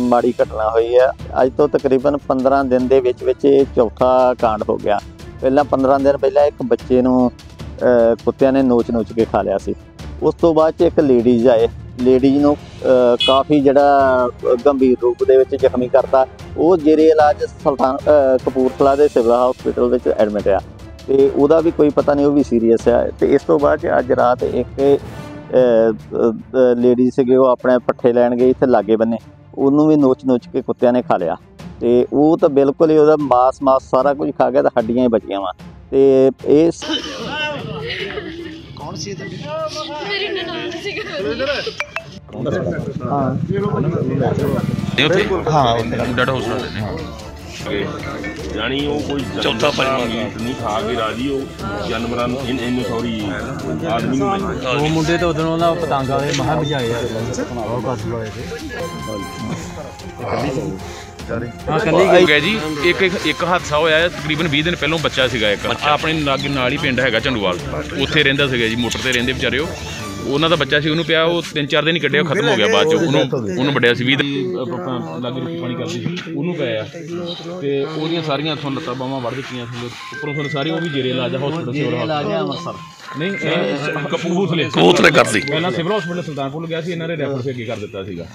ਮਾੜੀ ਘਟਨਾ ਹੋਈ ਹੈ। ਅੱਜ ਤੋਂ ਤਕਰੀਬਨ 15 ਦਿਨ ਦੇ ਵਿੱਚ ਵਿੱਚ ਇਹ ਚੌਥਾ ਕਾਂਡ ਹੋ ਗਿਆ। ਪਹਿਲਾਂ 15 ਦਿਨ ਪਹਿਲਾਂ ਇੱਕ ਬੱਚੇ ਨੂੰ ਕੁੱਤਿਆਂ ਨੇ ਨੋਚ-ਨੋਚ ਕੇ ਖਾ ਲਿਆ ਸੀ। ਉਸ ਤੋਂ ਬਾਅਦ ਚ ਇੱਕ ਲੇਡੀਜ਼ ਆਏ। ਲੇਡੀਜ਼ ਨੂੰ ਕਾਫੀ ਜਿਹੜਾ ਗੰਭੀਰ ਰੂਪ ਦੇ ਵਿੱਚ ਜ਼ਖਮੀ ਕਰਤਾ। ਉਹ ਜੇਰੇ ਇਲਾਜ ਸੁਲਤਾਨ ਕਪੂਰਥਲਾ ਦੇ ਸਿਵਲ ਹਸਪੀਟਲ ਵਿੱਚ ਐਡਮਿਟ ਆ। ਤੇ ਉਹਦਾ ਵੀ ਕੋਈ ਪਤਾ ਨਹੀਂ, ਉਹ ਵੀ ਸੀਰੀਅਸ ਆ। ਤੇ ਇਸ ਤੋਂ ਬਾਅਦ 'ਚ ਅੱਜ ਰਾਤ ਇੱਕ ਲੇਡੀ ਸੀਗੇ, ਉਹ ਆਪਣੇ ਪੱਠੇ ਲੈਣ ਗਈ ਇੱਥੇ ਲਾਗੇ ਬੰਨੇ। ਉਹਨੂੰ ਵੀ ਨੋਚ-ਨੋਚ ਕੇ ਕੁੱਤਿਆਂ ਨੇ ਖਾ ਲਿਆ। ਤੇ ਉਹ ਤਾਂ ਬਿਲਕੁਲ ਹੀ ਉਹਦਾ ਮਾਸ ਮਾਸ ਸਾਰਾ ਕੁਝ ਖਾ ਗਿਆ ਤਾਂ ਹੱਡੀਆਂ ਹੀ ਬਚੀਆਂ ਵਾ। ਤੇ ਇਹ ਮੇਰੀ ਨਨਾਣ ਸੀਗਾ ਇਹ ਉੱਥੇ ਹਾਂ ਡੈਡ ਹਾਊਸ ਨਾਲ ਨੇ ਜਾਣੀ ਉਹ ਕੋਈ ਚੌਥਾ ਪੰਜਵਾਂ ਗੀਤ ਨਹੀਂ ਖਾ ਕੇ ਰਾਜੀ ਉਹ ਜਾਨਵਰਾਂ ਨੂੰ ਇਨ ਇਹਨੂੰ ਸੌਰੀ ਆਦਮੀ ਨੂੰ ਉਹ ਮੁੰਡੇ ਤਾਂ ਉਦੋਂ ਉਹਨਾਂ ਪਤੰਗ ਵਾਲੇ ਮਹਾ ਭਜਾਏ ਯਾਰ ਉਹ ਕਸ ਲੋਏ ਹਾਂ ਕੱਲੀ ਹੋ ਗਿਆ ਜੀ। ਇੱਕ ਇੱਕ ਇੱਕ ਹਾਦਸਾ ਹੋਇਆ ਹੈ, ਤਕਰੀਬਨ 20 ਦਿਨ ਪਹਿਲਾਂ ਬੱਚਾ ਸੀਗਾ ਇੱਕ। ਆਪਣੇ ਲਾਗੇ ਨਾਲ ਹੀ ਪਿੰਡ ਹੈਗਾ ਝੰਡੂਵਾਲ। ਉੱਥੇ ਰਹਿੰਦਾ ਸੀਗਾ ਜੀ ਮੋਟਰ ਤੇ ਰਹਿੰਦੇ ਵਿਚਾਰੇ ਉਹ। ਉਹਨਾਂ ਦਾ ਬੱਚਾ ਸੀ ਉਹਨੂੰ ਪਿਆ ਉਹ ਤਿੰਨ ਚਾਰ ਦਿਨ ਹੀ ਕੱਢਿਆ ਉਹ ਖਤਮ ਹੋ ਗਿਆ ਬਾਅਦ ਚ ਉਹਨੂੰ ਉਹਨੂੰ ਵੱਡਿਆ ਸੀ 20 ਦਿਨ ਅਹ, ਲਾਗੇ ਰੋਟੀ ਪਾਣੀ ਕਰਦੀ ਸੀ ਉਹਨੂੰ ਪਿਆ ਤੇ ਉਹਦੀਆਂ ਸਾਰੀਆਂ ਤੁਹਾਨੂੰ ਲੱਤਾਂ ਬਾਹਾਂ ਵੜ ਦਿੱਤੀਆਂ ਸੀ ਉੱਪਰੋਂ ਤੁਹਾਨੂੰ ਸਾਰੀ ਉਹ ਵੀ ਜੇਰੇ ਇਲਾਜ ਹਸਪੀਟਲ ਸਿਵਲ ਹਸਪਤਾਲ ਨਹੀਂ ਇਹ ਕਪੂਰਥਲੇ ਕਬੂਤਰੇ ਕਰਦੀ ਪਹਿਲਾਂ ਸਿਵਲ ਹਸਪੀਟਲ ਸੁਲਤਾਨਪੁਰ ਗਿਆ ਸੀ ਇਹਨਾਂ ਨੇ ਰੈਫਰ ਫੇਰ ਕੀ ਕਰ ਦਿੱਤਾ ਸੀਗਾ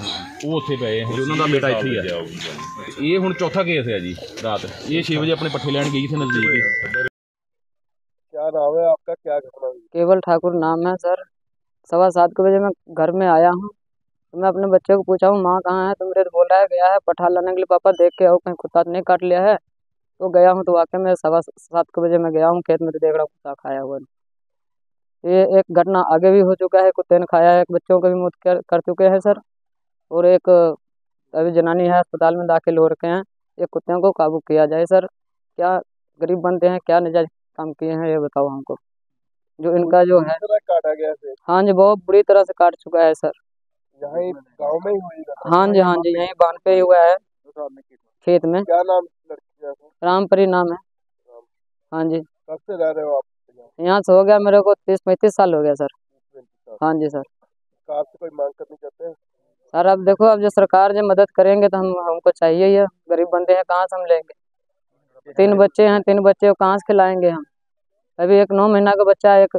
ਉਹ ਉੱਥੇ ਪਏ ਆ ਹਜੇ ਉਹਨਾਂ ਦਾ ਬੇਟਾ ਇੱਥੇ ਹੀ ਆ ਤੇ ਇਹ ਹੁਣ ਚੌਥਾ ਕੇਸ ਹੈ ਜੀ ਰਾਤ ਇਹ 6 ਵਜੇ ਆਪਣੇ ਪੱਠੇ ਲੈਣ ਗਈ ਸੀ ਨਜ਼ਦੀਕ ਹੀ क्या नाम है आपका क्या घटना हुई केवल ठाकुर नाम है सर सवा सात के बजे मैं घर में आया हूँ। तो मैं अपने बच्चे को पूछा हूँ माँ कहाँ है? तो मेरे बोल रहा है गया है पठा लाने के लिए? पापा देख के आओ कहीं कुत्ता तो नहीं काट लिया है? तो गया हूँ तो वाकई में सवा सात के बजे मैं गया हूँ खेत में तो देख रहा कुत्ता खाया हुआ। ये एक घटना आगे भी हो चुका है कुत्ते ने खाया है एक बच्चों को भी मौत कर, चुके हैं सर। और एक अभी जनानी है अस्पताल में दाखिल हो रखे हैं। ये कुत्तों को काबू किया जाए सर। क्या गरीब बनते हैं क्या नजायज काम किए हैं ये बताओ हमको। जो इनका जो है। काटा गया हाँ जी बहुत बुरी तरह से काट चुका है सर। यहाँ गाँव में ही हुई हाँ। जी हाँ जी यही बाँध पे ही हुआ है। खेत में। क्या नाम लड़की रामपरी नाम है। हाँ जी। कब से रह रहे हो आप? यहाँ से हो गया मेरे को तीस पैंतीस साल हो गया सर। हाँ जी सर। कार से कोई मांग करनी चाहते हैं? सर अब देखो अब जो सरकार जो मदद करेंगे तो हम हमको चाहिए ही। गरीब बंदे हैं कहाँ से हम लेंगे? तीन बच्चे हैं तीन बच्चे को कहाँ से खिलाएँगे हम? अभी एक नौ महीना का बच्चा एक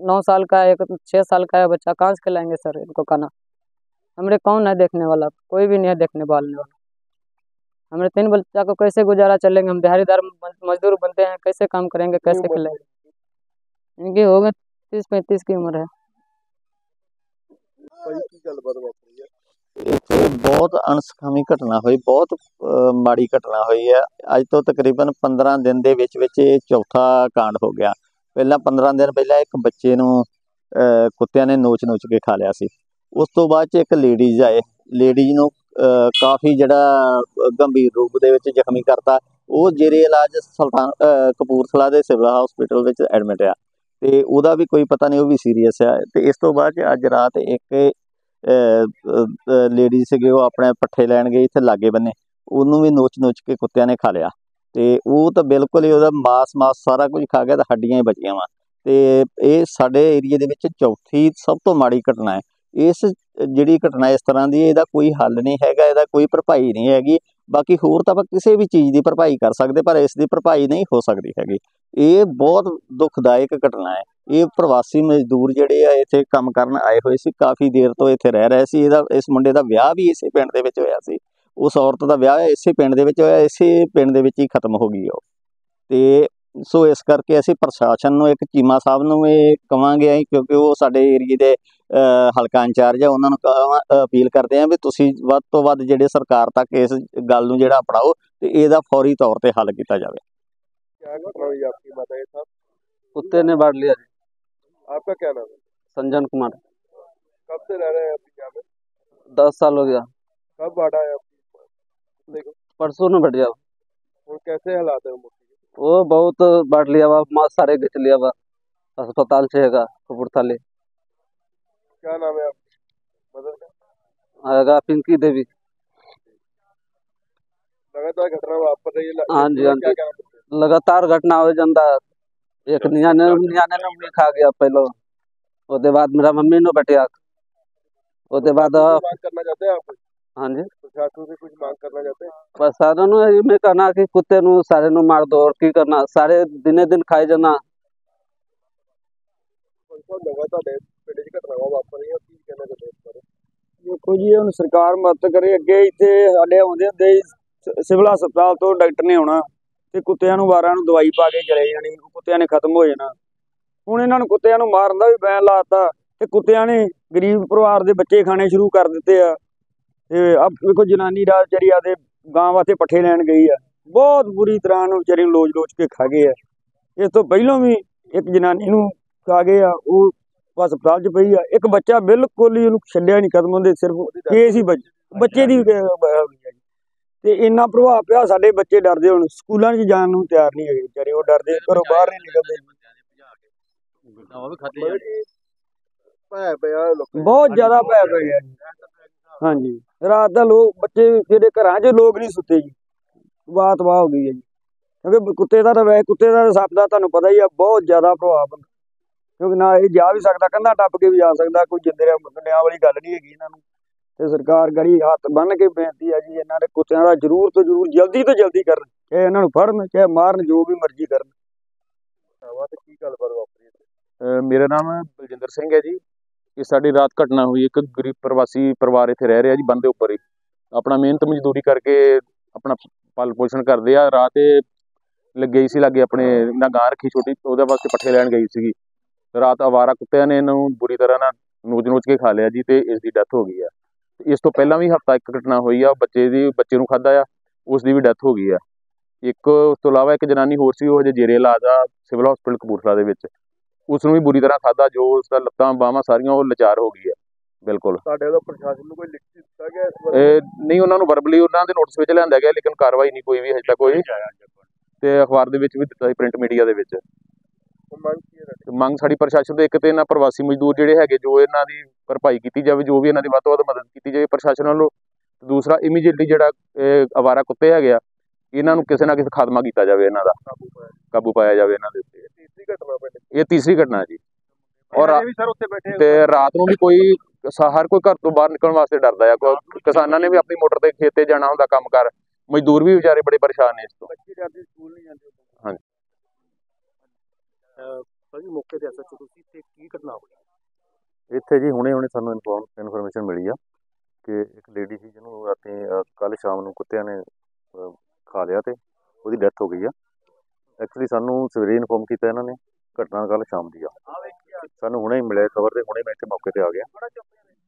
नौ साल का एक छः साल का है बच्चा। कहाँ से खिलाएँगे सर इनको खाना? हमारे कौन है देखने वाला? कोई भी नहीं है देखने पालने वाला। हमारे तीन बच्चा को कैसे गुजारा चलेंगे? हम दिहाड़ीदार मज- मजदूर बनते हैं कैसे काम करेंगे कैसे खिलाएँगे? इनकी हो गए तीस पैंतीस की उम्र है? ਬਹੁਤ ਅਣਸਖਾਵੀ ਘਟਨਾ ਹੋਈ, ਬਹੁਤ ਮਾੜੀ ਘਟਨਾ ਹੋਈ ਹੈ। ਅੱਜ ਤੋਂ ਤਕਰੀਬਨ 15 ਦਿਨ ਦੇ ਵਿੱਚ ਵਿੱਚ ਇਹ ਚੌਥਾ ਕਾਂਡ ਹੋ ਗਿਆ। ਪਹਿਲਾਂ 15 ਦਿਨ ਪਹਿਲਾਂ ਇੱਕ ਬੱਚੇ ਨੂੰ ਕੁੱਤਿਆਂ ਨੇ ਨੋਚ-ਨੋਚ ਕੇ ਖਾ ਲਿਆ ਸੀ। ਉਸ ਤੋਂ ਬਾਅਦ ਚ ਇੱਕ ਲੇਡੀਜ਼ ਆਏ। ਲੇਡੀਜ਼ ਨੂੰ ਕਾਫੀ ਜਿਹੜਾ ਗੰਭੀਰ ਰੂਪ ਦੇ ਵਿੱਚ ਜ਼ਖਮੀ ਕਰਤਾ। ਉਹ ਜੇਰੇ ਇਲਾਜ ਸੁਲਤਾਨ ਕਪੂਰਥਲਾ ਦੇ ਸਿਵਲ ਹਸਪੀਟਲ ਵਿੱਚ ਐਡਮਿਟ ਆ। ਤੇ ਉਹਦਾ ਵੀ ਕੋਈ ਪਤਾ ਨਹੀਂ, ਉਹ ਵੀ ਸੀਰੀਅਸ ਆ। ਤੇ ਇਸ ਤੋਂ ਬਾਅਦ ਚ ਅੱਜ ਰਾਤ ਇੱਕ ਲੇਡੀ ਸੀਗੇ ਉਹ ਆਪਣੇ ਪੱਠੇ ਲੈਣ ਗਈ ਇੱਥੇ ਲਾਗੇ ਬੰਨੇ। ਉਹਨੂੰ ਵੀ ਨੋਚ-ਨੋਚ ਕੇ ਕੁੱਤਿਆਂ ਨੇ ਖਾ ਲਿਆ। ਤੇ ਉਹ ਤਾਂ ਬਿਲਕੁਲ ਹੀ ਉਹਦਾ ਮਾਸ ਮਾਸ ਸਾਰਾ ਕੁਝ ਖਾ ਗਿਆ ਤਾਂ ਹੱਡੀਆਂ ਹੀ ਬਚੀਆਂ ਵਾ। ਤੇ ਇਹ ਸਾਡੇ ਏਰੀਆ ਦੇ ਵਿੱਚ ਚੌਥੀ ਸਭ ਤੋਂ ਮਾੜੀ ਘਟਨਾ ਹੈ। ਇਸ ਜਿਹੜੀ ਘਟਨਾ ਇਸ ਤਰ੍ਹਾਂ ਦੀ ਇਹਦਾ ਕੋਈ ਹੱਲ ਨਹੀਂ ਹੈਗਾ, ਇਹਦਾ ਕੋਈ ਭਰਪਾਈ ਨਹੀਂ ਹੈਗੀ। ਬਾਕੀ ਹੋਰ ਤਾਂ ਆਪਾਂ ਕਿਸੇ ਵੀ ਚੀਜ਼ ਦੀ ਭਰਪਾਈ ਕਰ ਸਕਦੇ, ਪਰ ਇਸ ਦੀ ਭਰਪਾਈ ਨਹੀਂ ਹੋ ਸਕਦੀ ਹੈਗੀ। ਇਹ ਬਹੁਤ ਦੁਖਦਾਇਕ ਘਟਨਾ ਹੈ। ਇਹ ਪ੍ਰਵਾਸੀ ਮਜ਼ਦੂਰ ਜਿਹੜੇ ਆ, ਇੱਥੇ ਕੰਮ ਕਰਨ ਆਏ ਹੋਏ ਸੀ, ਕਾਫੀ ਦੇਰ ਤੋਂ ਇੱਥੇ ਰਹਿ ਰਹੇ ਸੀ। ਇਹਦਾ, ਇਸ ਮੁੰਡੇ ਦਾ ਵਿਆਹ ਵੀ ਇਸੇ ਪਿੰਡ ਦੇ ਵਿੱਚ ਹੋਇਆ ਸੀ। ਉਸ ਔਰਤ ਦਾ ਵਿਆਹ ਇਸੇ ਪਿੰਡ ਦੇ ਵਿੱਚ ਹੋਇਆ, ਇਸੇ ਪਿੰਡ ਦੇ ਵਿੱਚ ਹੀ ਖਤਮ ਹੋ ਗਈ ਉਹ। ਤੇ ਸੋ ਇਸ ਕਰਕੇ ਅਸੀਂ ਪ੍ਰਸ਼ਾਸਨ ਨੂੰ ਇੱਕ ਚੀਮਾ ਸਾਹਿਬ ਨੂੰ ਇਹ ਕਵਾਂਗੇ ਅਸੀਂ ਕਿਉਂਕਿ ਉਹ ਸਾਡੇ ਏਰੀਏ ਦੇ ਅ, ਹਲਕਾ ਇੰਚਾਰਜ ਆ ਉਹਨਾਂ ਨੂੰ ਕਹਾਂ- ਅਪੀਲ ਕਰਦੇ ਆ ਵੀ ਤੁਸੀਂ ਵੱਧ ਤੋਂ ਵੱਧ ਜਿਹੜੇ ਸਰਕਾਰ ਤੱਕ ਇਸ ਗੱਲ ਨੂੰ ਜਿਹੜਾ ਪੜਾਓ ਤੇ ਇਹਦਾ ਫੌਰੀ ਤੌਰ ਤੇ ਹੱਲ ਕੀਤਾ ਜਾਵੇ क्या घटना हुई आपकी बताइए साहब कुत्ते ने बांट लिया आपका क्या नाम है संजन कुमार कब से रह रहे हैं आप यहाँ पे दस साल हो गया कब बांटा है आपकी कुत्ते को परसों में बैठ गया और कैसे हालात है मुर्गी के वो बहुत बांट लिया हुआ माँ सारे खींच लिया हुआ अस्पताल से हैगा कपूरथले क्या नाम है आपका मदर का हैगा पिंकी देवी लगातार घटना वापर रही है हाँ जी, हाँ क्या जी। कहना चाहते हैं? लगातार घटना हो ਜਾਂਦਾ ਇੱਕ ਨਿਆਣੇ ਨਿਆਣੇ ਨੂੰ ਵੀ ਖਾ ਗਿਆ ਪਹਿਲਾਂ ਉਹਦੇ ਬਾਅਦ ਮੇਰਾ ਮੰਮੀ ਨੂੰ ਬਟਿਆ ਉਹਦੇ ਬਾਅਦ मांग करना चाहते हैं आप हाँ जी ਪ੍ਰਸ਼ਾਸਨ से कुछ मांग करना चाहते हैं प्रशासन ਨੂੰ ਇਹ ਮੈਂ ਕਹਿਣਾ ਕਿ ਕੁੱਤੇ ਨੂੰ ਸਾਰੇ ਨੂੰ ਮਾਰ ਦੋ ਔਰ ਕੀ ਕਰਨਾ ਸਾਰੇ ਦਿਨੇ ਦਿਨ ਖਾਈ ਜਾਣਾ ਕੋਈ ਲਗਾ ਤੁਹਾਡੇ ਪਿੰਡ 'ਚ ਘਟਨਾਵਾਂ ਵਾਪਰ ਰਹੀਆਂ ਕੀ ਕਹਿਣਾ ਚਾਹੁੰਦੇ ਹੋ ਇਸ ਬਾਰੇ ਦੇਖੋ ਜੀ ਹੁਣ ਸਰਕਾਰ ਮਦਦ ਕਰੇ ਅੱਗੇ ਇੱਥੇ ਸਾਡੇ ਆਉਂਦੇ ਹੁੰਦੇ ਸੀ, ਸ- ਸਿਵਲ ਹਸਪਤਾਲ ਤੋਂ ਡਾਕਟਰ ਨੇ ਆਉਣਾ ਤੇ ਕੁੱਤਿਆਂ ਨੂੰ ਵਾਰਾਂ ਨੂੰ ਦਵਾਈ ਪਾ ਕੇ ਚਲੇ ਜਾਣੀ ਉਹ ਕੁੱਤਿਆਂ ਨੇ ਖਤਮ ਹੋ ਜਾਣਾ ਹੁਣ ਇਹਨਾਂ ਨੂੰ ਕੁੱਤਿਆਂ ਨੂੰ ਮਾਰਨ ਦਾ ਵੀ ਬੈਨ ਲਾਤਾ ਤੇ ਕੁੱਤਿਆਂ ਨੇ ਗਰੀਬ ਪਰਿਵਾਰ ਦੇ ਬੱਚੇ ਖਾਣੇ ਸ਼ੁਰੂ ਕਰ ਦਿੱਤੇ ਆ ਤੇ ਆ ਵੇਖੋ ਜਨਾਨੀ ਦਾ ਵਿਚਾਰੀ ਆਦੇ ਗਾਂ ਵਾਸਤੇ ਪੱਠੇ ਲੈਣ ਗਈ ਆ। ਬਹੁਤ ਬੁਰੀ ਤਰ੍ਹਾਂ ਨੂੰ ਵਿਚਾਰੀ ਨੂੰ ਲੋਚ ਲੋਚ ਕੇ ਖਾ ਗਏ ਆ। ਇਸ ਤੋਂ ਪਹਿਲਾਂ ਵੀ ਇੱਕ ਜਨਾਨੀ ਨੂੰ ਖਾ ਗਏ ਆ ਉਹ ਹਸਪਤਾਲ 'ਚ ਪਈ ਆ। ਇੱਕ ਬੱਚਾ ਬਿਲਕੁਲ ਹੀ ਉਹਨੂੰ ਛੱਡਿਆ ਨਹੀਂ ਕਦਮ ਉਹਦੇ ਸਿਰਫ ਕੇਸ ਹੀ ਬੱਚ- ਦੀ। ਤੇ ਇੰਨਾ ਪ੍ਰਭਾਵ ਪਿਆ ਸਾਡੇ ਬੱਚੇ ਡਰਦੇ ਹੁਣ। ਸਕੂਲਾਂ 'ਚ ਜਾਣ ਨੂੰ ਤਿਆਰ ਨਹੀਂ ਹੈਗੇ ਵਿਚਾਰੇ ਉਹ ਡਰਦੇ ਘਰੋਂ ਬਾਹਰ ਨਹੀਂ ਨਿਕਲਦੇ। ਭੈ ਪਿਆ ਬਹੁਤ ਜ਼ਿਆਦਾ ਪੈ ਪਏ ਆ ਜੀ। ਹਾਂਜੀ। ਰਾਤ ਦਾ ਲੋਕ ਬੱਚੇ ਜਿਹੜੇ ਘਰਾਂ 'ਚ ਲੋਕ ਨਹੀਂ ਸੁੱਤੇ ਜੀ। ਤਬਾਹ ਤਬਾਹ ਹੋ ਗਈ ਹੈ ਜੀ। ਕਿਉਂਕਿ ਕੁੱਤੇ ਦਾ ਤਾਂ ਵੈਸੇ ਕੁੱਤੇ ਦਾ ਸੱਪ ਦਾ ਤੁਹਾਨੂੰ ਪਤਾ ਹੀ ਆ ਬਹੁਤ ਜ਼ਿਆਦਾ ਪ੍ਰਭਾਵ ਹੁੰਦਾ। ਕਿਉਂਕਿ ਨਾ ਇਹ ਜਾ ਵੀ ਸਕਦਾ ਕੰਧਾ ਟੱਪ ਕੇ ਵੀ ਜਾ ਸਕਦਾ ਕੋਈ ਜਿੰਦਰਿਆ ਮੁੰਡਿਆਂ ਵਾਲੀ ਗੱਲ ਨਹੀਂ ਹੈਗੀ ਇਹਨਾਂ ਨੂੰ। ਤੇ ਸਰਕਾਰ ਗੜੀ ਹੱਥ ਬੰਨ ਕੇ ਬੇਨਤੀ ਹੈ ਜੀ ਇਹਨਾਂ ਦੇ ਕੁੱਤਿਆਂ ਦਾ ਜ਼ਰੂਰ ਤੋਂ ਜ਼ਰੂਰ ਜਲਦੀ ਤੋਂ ਜਲਦੀ ਕਰਨ। ਚਾਹੇ ਇਹਨਾਂ ਨੂੰ ਫੜਨ ਚਾਹੇ ਮਾਰਨ ਜੋ ਵੀ ਮਰਜ਼ੀ ਕਰਨ। ਵਾ ਤੇ ਕੀ ਗੱਲਬਾਤ ਵਾਪਰੀ ਮੇਰਾ ਨਾਮ ਬਲਜਿੰਦਰ ਸਿੰਘ ਹੈ ਜੀ। ਇਹ ਸਾਡੀ ਰਾਤ ਘਟਨਾ ਹੋਈ, ਇੱਕ ਗਰੀਬ ਪ੍ਰਵਾਸੀ ਪਰਿਵਾਰ ਇੱਥੇ ਰਹਿ ਰਿਹਾ ਜੀ ਬੰਦੇ ਉੱਪਰ ਹੀ। ਆਪਣਾ ਮਿਹਨਤ ਮਜ਼ਦੂਰੀ ਕਰਕੇ ਆਪਣਾ ਪਾਲ ਪੋਸ਼ਣ ਕਰਦੇ ਆ। ਰਾਤ ਇਹ ਲੱਗੇ ਸੀ ਲੱਗੇ ਆਪਣੇ ਨਾ ਗਾਂ ਰੱਖੀ ਛੋਟੀ, ਉਹਦੇ ਵਾਸਤੇ ਪੱਠੇ ਲੈਣ ਗਈ ਸੀਗੀ। ਰਾਤ ਆਵਾਰਾ ਕੁੱਤਿਆਂ ਨੇ ਇਹਨੂੰ, ਬੁਰੀ ਤਰ੍ਹਾਂ ਨਾਲ ਨੋਚ ਨੋਚ ਕੇ ਖਾ ਲਿਆ ਜੀ ਤੇ ਇਸ ਦੀ ਡੈਥ ਹੋ ਗਈ ਆ। ਤੇ ਇਸ ਤੋਂ ਪਹਿਲਾਂ ਵੀ ਹਫਤਾ ਇੱਕ ਘਟਨਾ ਹੋਈ ਆ, ਬੱਚੇ ਦੀ, ਬੱਚੇ ਨੂੰ ਖਾਦਾ ਆ ਉਸ ਦੀ ਵੀ ਡੈਥ ਹੋ ਗਈ ਆ। ਇੱਕ ਉਸ ਤੋਂ ਇਲਾਵਾ ਇੱਕ ਜਨਾਨੀ ਹੋਰ ਸੀ, ਉਹ ਹਜੇ ਜੇਰੇ ਇਲਾਜ ਆ, ਸਿਵਲ ਹਸਪੀਟਲ ਕਪੂਰਥਲਾ ਦੇ ਵਿੱਚ। ਉਸ ਨੂੰ ਵੀ ਬੁਰੀ ਤਰ੍ਹਾਂ ਖਾਦਾ ਜੋ ਉਸ ਦਾ ਲੱਤਾਂ ਬਾਹਾਂ ਸਾਰੀਆਂ ਉਹ ਲਾਚਾਰ ਹੋ ਗਈ ਆ ਬਿਲਕੁਲ। ਤੁਹਾਡੇ ਵੱਲੋਂ ਪ੍ਰਸ਼ਾਸਨ ਨੂੰ ਕੋਈ ਲਿਖਤੀ ਦਿੱਤਾ ਗਿਆ ਇਸ ਬਾਰੇ? ਇਹ ਨਹੀਂ ਉਹਨਾਂ ਨੂੰ ਵਰਬਲੀ ਉਹਨਾਂ ਦੇ ਨੋਟਿਸ ਵਿੱਚ ਲਿਆਂਦਾ ਗਿਆ ਲੇਕਿਨ ਕਾਰਵਾਈ ਨਹੀਂ ਕੋਈ ਵੀ ਹਜੇ ਤੱਕ ਹੋਈ। ਤੇ ਅਖਬਾਰ ਦੇ ਵਿੱਚ ਵੀ ਦਿੱਤਾ ਸੀ ਪ੍ਰਿੰਟ ਮੀਡੀਆ ਦੇ ਵਿੱਚ। ਮੰਗ ਹੈ ਸਾਡੀ ਪ੍ਰਸ਼ਾਸਨ ਤੋਂ ਇੱਕ ਤੇ ਇਹਨਾਂ ਪ੍ਰਵਾਸੀ ਮਜ਼ਦੂਰ ਜਿਹੜੇ ਹੈਗੇ ਜੋ ਇਹਨਾਂ ਦੀ ਭਰਪਾਈ ਕੀਤੀ ਜਾਵੇ ਜੋ ਵੀ ਇਹਨਾਂ ਦੀ ਵੱਧ ਤੋਂ ਵੱਧ ਮਦਦ ਕੀਤੀ ਜਾਵੇ ਪ੍ਰਸ਼ਾਸਨ ਵੱਲੋਂ। ਤੇ ਦੂਸਰਾ ਇਮੀਡੀਏਟਲੀ ਜਿਹੜਾ ਅਵਾਰਾ ਕੁੱਤੇ ਹੈਗੇ ਆ ਇਹਨਾਂ ਨੂੰ ਕਿਸੇ ਨਾ ਕਿਸੇ ਖਾਤਮਾ ਕੀਤਾ ਜਾਵੇ ਇਹਨਾਂ ਦਾ। ਕਾਬੂ ਪਾਇਆ ਜਾਵੇ ਇਹਨਾਂ ਦੇ ਉੱਤੇ। ਘਟਨਾ 'ਚ। ਇਹ ਤੀਸਰੀ ਘਟਨਾ ਜੀ। ਔਰ ਇਹ ਵੀ ਸਰ ਉੱਥੇ ਬੈਠੇ ਤੇ ਰਾਤ ਨੂੰ ਵੀ ਕੋਈ ਹਰ ਕੋਈ ਘਰ ਤੋਂ ਬਾਹਰ ਨਿਕਲਣ ਵਾਸਤੇ ਡਰਦਾ ਆ। ਕੋਈ ਕਿਸਾਨਾਂ ਨੇ ਵੀ ਆਪਣੀ ਮੋਟਰ ਤੇ ਖੇਤੇ ਜਾਣਾ ਹੁੰਦਾ ਕੰਮ ਕਰ। ਮਜ਼ਦੂਰ ਵੀ ਵਿਚਾਰੇ ਬੜੇ ਪਰੇਸ਼ਾਨ ਨੇ ਇਸ ਤੋਂ। ਬੱਚੇ ਜਾਂਦੇ ਸਕੂਲ ਨਹੀਂ ਜਾਂਦੇ ਹਾਂਜੀ। ਭਾਜੀ ਮੌਕੇ ਤੇ ਐਸਐਚਓ ਤੁਸੀਂ ਤੇ ਕੀ ਘਟਨਾ ਹੋਈ? ਇੱਥੇ ਜੀ ਹੁਣੇ ਹੁਣੇ ਸਾਨੂੰ ਇਨਫੋਰਮ ਇਨਫੋਰਮੇਸ਼ਨ ਮਿਲੀ ਆ ਕਿ ਇੱਕ ਲੇਡੀ ਸੀ ਜਿਹਨੂੰ ਰਾਤੀ ਕੱਲ ਸ਼ਾਮ ਨੂੰ ਕੁੱਤਿਆਂ ਨੇ ਖਾ ਲਿਆ ਤੇ ਉਹਦੀ ਡੈਥ ਹੋ ਗਈ ਆ। ਐਕਚੁਅਲੀ ਸਾਨੂੰ ਸਵੇਰੇ ਇਨਫੋਰਮ ਕੀਤਾ ਇਹਨਾਂ ਨੇ ਘਟਨਾ ਕੱਲ ਸ਼ਾਮ ਦੀ ਆ। ਸਾਨੂੰ ਹੁਣੇ ਹੀ ਮਿਲਿਆ ਖਬਰ ਤੇ ਹੁਣੇ ਮੈਂ ਇੱਥੇ ਮੌਕੇ ਤੇ ਆ ਗਿਆ।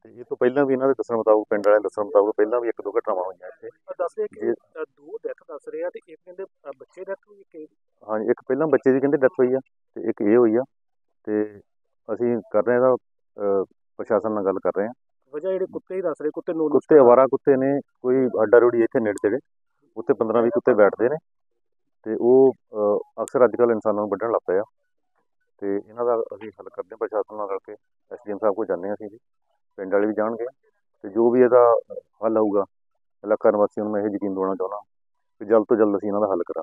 ਤੇ ਇਹ ਤੋਂ ਪਹਿਲਾਂ ਵੀ ਇਹਨਾਂ ਦੇ ਦੱਸਣ ਮੁਤਾਬਕ ਪਿੰਡ ਵਾਲਿਆਂ ਦੇ ਦੱਸਣ ਮੁਤਾਬਕ ਪਹਿਲਾਂ ਵੀ ਇੱਕ ਦੋ ਘਟਨਾਵਾਂ ਹੋਈਆਂ ਇੱਥੇ। ਦੱਸ ਰਹੇ ਕਿ ਜੀ। ਅ, ਦੋ ਡੈਥ ਦੱਸ ਰਹੇ ਆ ਤੇ ਇੱਕ ਕਹਿੰਦੇ ਅ, ਬੱਚੇ ਡੈਥ ਹੋਈ ਕਿ ਹਾਂਜੀ ਇੱਕ ਪਹਿਲਾਂ ਬੱਚੇ ਦੀ ਕਹਿੰਦੇ ਡੈਥ ਹੋਈ ਆ ਤੇ ਇੱਕ ਇਹ ਹੋਈ ਆ। ਤੇ ਅਸੀਂ ਕਰ ਰਹੇ ਇਹਦਾ ਪ੍ਰਸ਼ਾਸਨ ਨਾਲ ਗੱਲ ਕਰ ਰਹੇ ਹਾਂ ਵਜ੍ਹਾ ਜਿਹੜੇ ਕੁੱਤੇ ਹੀ ਦੱਸ ਰਹੇ ਕੁੱਤੇ ਨੂੰ ਕੁੱਤੇ ਅਵਾਰਾ ਕੁੱਤੇ ਨੇ ਕੋਈ ਅੱਡਾ ਰੋੜੀ ਇੱਥੇ ਨੇੜੇ ਤੇੜੇ ਉੱਥੇ 15 20 ਕੁੱਤੇ ਬੈਠਦੇ ਨੇ। ਤੇ ਉਹ ਅਕਸਰ ਅੱਜ ਕੱਲ੍ਹ ਇਨਸਾਨਾਂ ਨੂੰ ਵੱਢਣ ਲੱਗ ਪਏ ਆ। ਤੇ ਇਹਨਾਂ ਦਾ ਅਸੀਂ ਹੱਲ ਕਰਦੇ ਹਾਂ ਪ੍ਰਸ਼ਾਸਨ ਨਾਲ ਰਲ ਕੇ। ਐਸਡੀਐਮ ਸਾਹਿਬ ਕੋਲ ਜਾਂਦੇ ਹਾਂ ਅਸੀਂ ਵੀ। ਪਿੰਡ ਵਾਲੇ ਵੀ ਜਾਣਗੇ। ਤੇ ਜੋ ਵੀ ਇਹਦਾ ਹੱਲ ਹੋਊਗਾ ਇਲਾਕਾ ਨਿਵਾਸੀਆਂ ਨੂੰ ਮੈਂ ਇਹ ਯਕੀਨ ਦਿਵਾਉਣਾ ਚਾਹੁੰਦਾ ਕਿ ਜਲਦ ਤੋਂ ਜਲਦ ਅਸੀਂ ਇਹਨਾਂ ਦਾ ਹੱਲ ਕਰਾਂਗੇ।